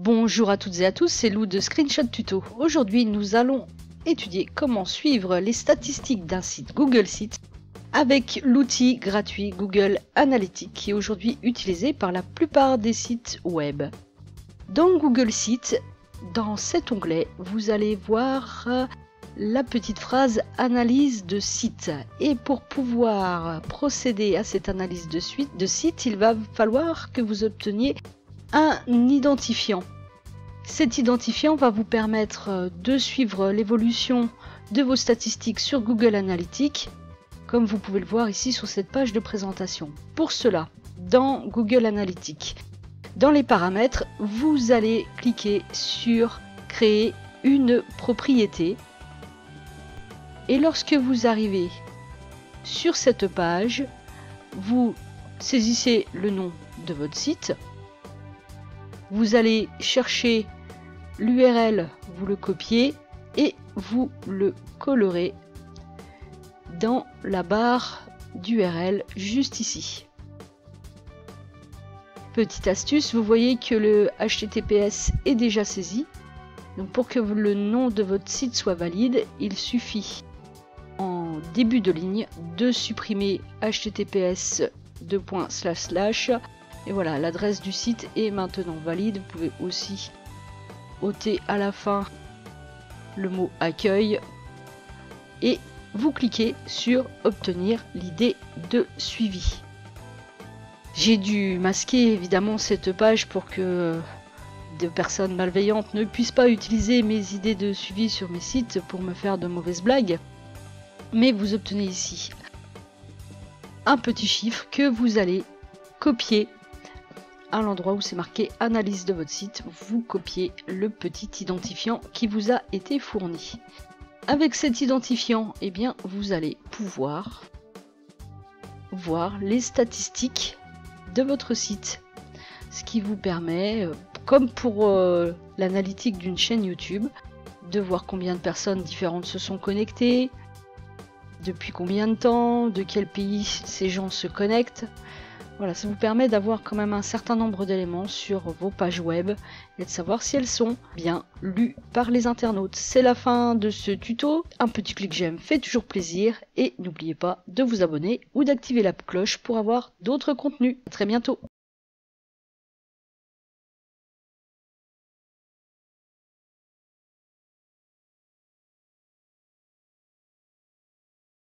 Bonjour à toutes et à tous, c'est Lou de Screenshot Tuto. Aujourd'hui, nous allons étudier comment suivre les statistiques d'un site Google Sites avec l'outil gratuit Google Analytics qui est aujourd'hui utilisé par la plupart des sites web. Dans Google Sites, dans cet onglet, vous allez voir la petite phrase analyse de site. Et pour pouvoir procéder à cette analyse de, suite, de site, il va falloir que vous obteniez un identifiant. Cet identifiant va vous permettre euh, de suivre l'évolution de vos statistiques sur Google Analytics, comme vous pouvez le voir ici sur cette page de présentation. Pour cela, dans Google Analytics, dans les paramètres, vous allez cliquer sur Créer une propriété. Et lorsque vous arrivez sur cette page, vous saisissez le nom de votre site, vous allez chercher l'URL, vous le copiez et vous le colorez dans la barre d'URL juste ici. Petite astuce, vous voyez que le HTTPS est déjà saisi. Donc pour que le nom de votre site soit valide, il suffit en début de ligne de supprimer https et voilà, l'adresse du site est maintenant valide. Vous pouvez aussi ôter à la fin le mot accueil et vous cliquez sur obtenir l'idée de suivi. J'ai dû masquer évidemment cette page pour que de personnes malveillantes ne puissent pas utiliser mes idées de suivi sur mes sites pour me faire de mauvaises blagues. Mais vous obtenez ici un petit chiffre que vous allez copier à l'endroit où c'est marqué analyse de votre site, vous copiez le petit identifiant qui vous a été fourni. Avec cet identifiant, eh bien, vous allez pouvoir voir les statistiques de votre site. Ce qui vous permet, euh, comme pour euh, l'analytique d'une chaîne YouTube, de voir combien de personnes différentes se sont connectées, depuis combien de temps, de quel pays ces gens se connectent, voilà, ça vous permet d'avoir quand même un certain nombre d'éléments sur vos pages web et de savoir si elles sont bien lues par les internautes. C'est la fin de ce tuto. Un petit clic j'aime fait toujours plaisir et n'oubliez pas de vous abonner ou d'activer la cloche pour avoir d'autres contenus. A très bientôt